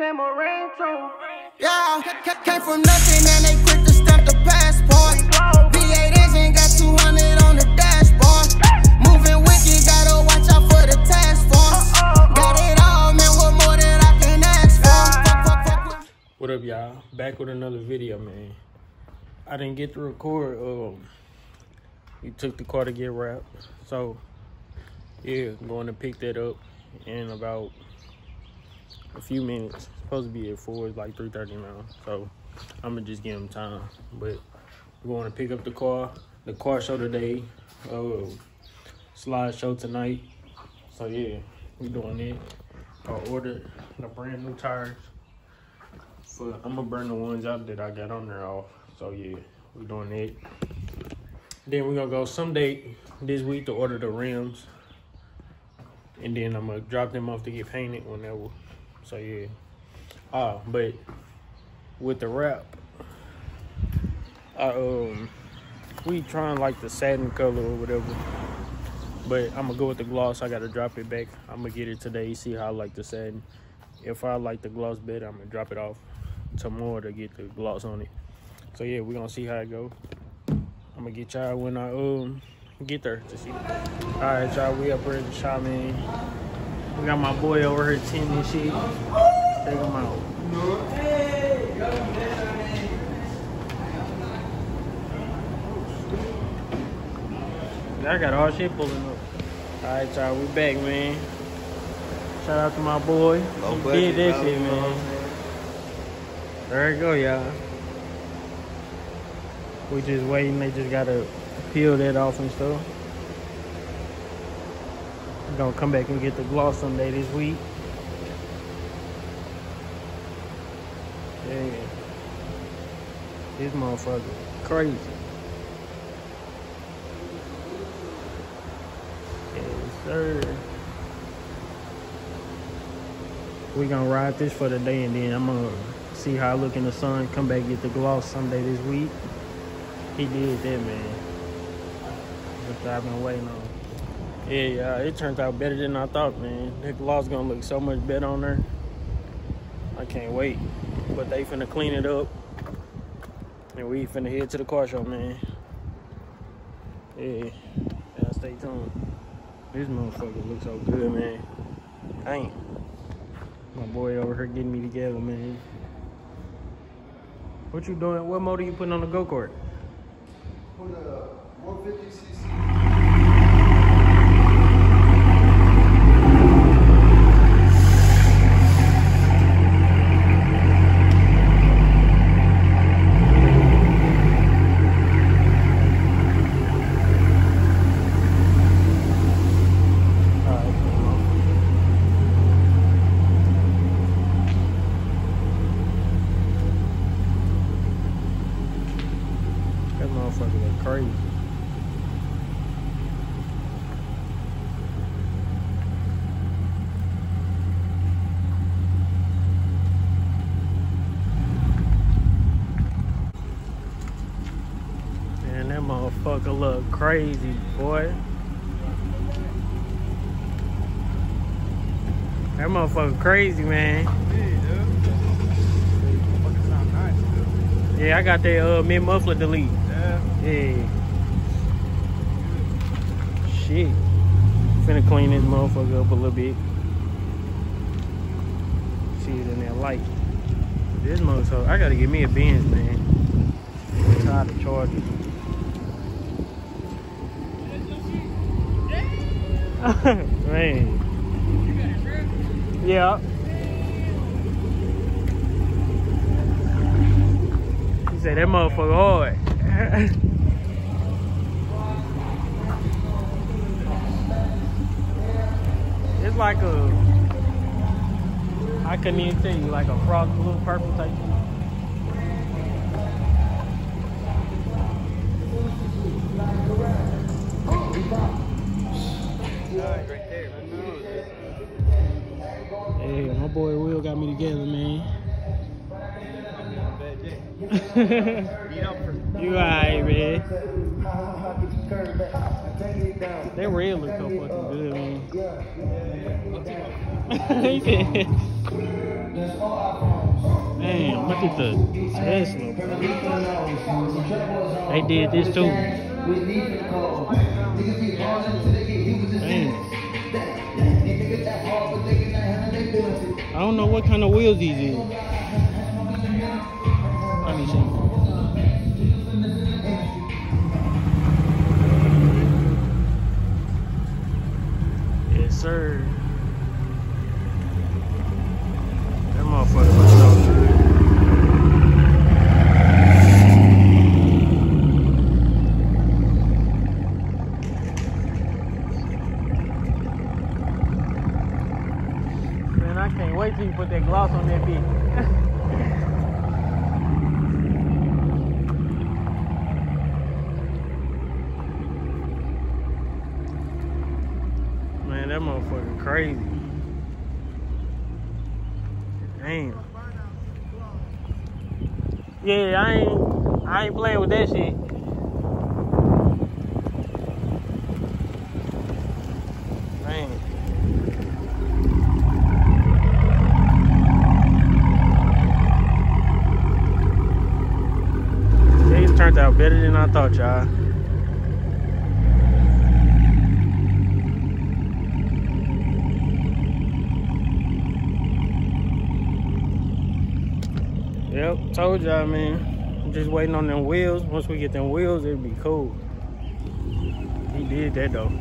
Tamaranto. Yeah, ca- came from nothing and they quick to stamp the passport. V8 engine got 200 on the dashboard. Moving wicked, gotta watch out for the task force. Got it all, man, what more than I can ask for? What up, y'all? Back with another video, man. I didn't get to record. Um, we took the car to get wrapped, so yeah, I'm going to pick that up in about a few minutes. Supposed to be at four. It's like three thirty now, so I'm gonna just give him time. But we're going to pick up the car. The car show today. Uh, slide show tonight. So yeah, we doing it. I ordered the brand new tires. So I'm gonna burn the ones out that I got on there off. So yeah, we're doing it. Then we're gonna go some someday this week to order the rims. And then I'm gonna drop them off to get painted whenever. So yeah. Ah, but with the wrap, I um we trying like the satin color or whatever. But I'm gonna go with the gloss. I gotta drop it back. I'm gonna get it today, see how I like the satin. If I like the gloss better, I'm gonna drop it off tomorrow to get the gloss on it. So yeah, we're gonna see how it go. I'm gonna get y'all when I um get there to see. All right, y'all, we up at the shop, man. We got my boy over here tinting shit. Check him out. I got all shit pulling up. All right, y'all, we back, man. Shout out to my boy. Low he budget, did this shit, you know what I'm man. There you go, y'all. We just waiting. They just gotta peel that off and stuff. We're gonna come back and get the gloss someday this week. Yeah. This motherfucker crazy. Yes, sir. We gonna ride this for the day and then I'm gonna see how I look in the sun, come back get the gloss someday this week. He did that, man. That's what I've been waiting on. Yeah, it turned out better than I thought, man. The law's gonna look so much better on there. I can't wait. But they finna clean it up. And we finna head to the car show, man. Yeah, yeah stay tuned. This motherfucker looks so good, man. Damn. My boy over here getting me together, man. What you doing? What motor you putting on the go-kart? Put a 150cc. Alright, come on. That motherfucker look crazy. Man, that motherfucker look crazy, boy. That motherfucker crazy, man. Yeah, I got that uh, mid muffler delete. Yeah. Shit. Finna clean this motherfucker up a little bit. See it in that light. This motherfucker, I gotta get me a Benz, man. I'm tired of charging. man. Yeah. He said that motherfucker hard. Eh? it's like a I couldn't even tell you like a frost blue purple type thing. Hey, my boy Will got me together, man. you alright, man. That red look so fucking good, man. he said, at the Tesla, bro. They did this too. Dang. I don't know what kind of wheels these is. Yes, sir. That motherfucker looks so good. Man, I can't wait till you put that gloss on that bitch. Man, that motherfucker crazy. Damn. Yeah, I ain't I ain't playing with that shit. Man. Better than I thought, y'all. Yep, told y'all, man. I'm just waiting on them wheels. Once we get them wheels, it'll be cool. He did that though.